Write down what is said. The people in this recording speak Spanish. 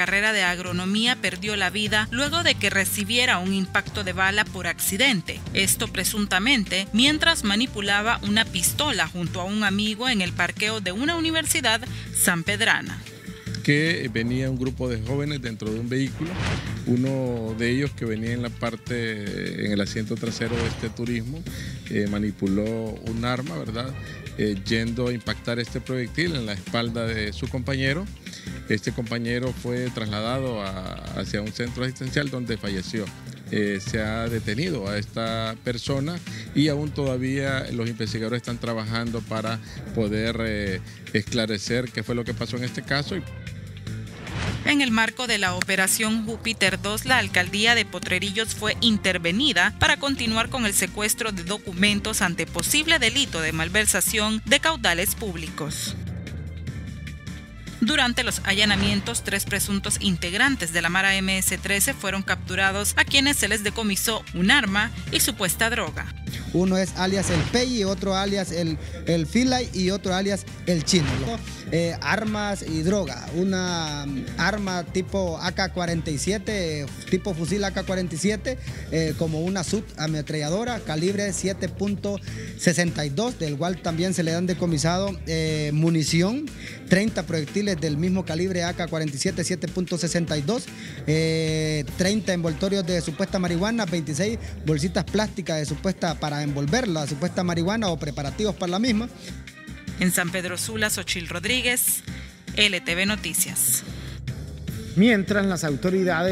carrera de agronomía perdió la vida luego de que recibiera un impacto de bala por accidente. Esto presuntamente mientras manipulaba una pistola junto a un amigo en el parqueo de una universidad sanpedrana que venía un grupo de jóvenes dentro de un vehículo, uno de ellos que venía en la parte, en el asiento trasero de este turismo, eh, manipuló un arma, ¿verdad? Eh, yendo a impactar este proyectil en la espalda de su compañero. Este compañero fue trasladado hacia un centro asistencial donde falleció. Eh, se ha detenido a esta persona y aún todavía los investigadores están trabajando para poder esclarecer qué fue lo que pasó en este caso. En el marco de la operación Júpiter 2, la alcaldía de Potrerillos fue intervenida para continuar con el secuestro de documentos ante posible delito de malversación de caudales públicos. Durante los allanamientos, tres presuntos integrantes de la Mara MS-13 fueron capturados a quienes se les decomisó un arma y supuesta droga. Uno es alias el Pei, otro alias el, el Filay y otro alias el Chino. Eh, armas y droga. Una mm, arma tipo AK-47, tipo fusil AK-47, eh, como una sub ametralladora, calibre 7.62, del cual también se le dan decomisado eh, munición, 30 proyectiles del mismo calibre AK-47, 7.62, 30 envoltorios de supuesta marihuana, 26 bolsitas plásticas de supuesta para envolver la supuesta marihuana o preparativos para la misma. En San Pedro Sula, Xochil Rodríguez, LTV Noticias. Mientras las autoridades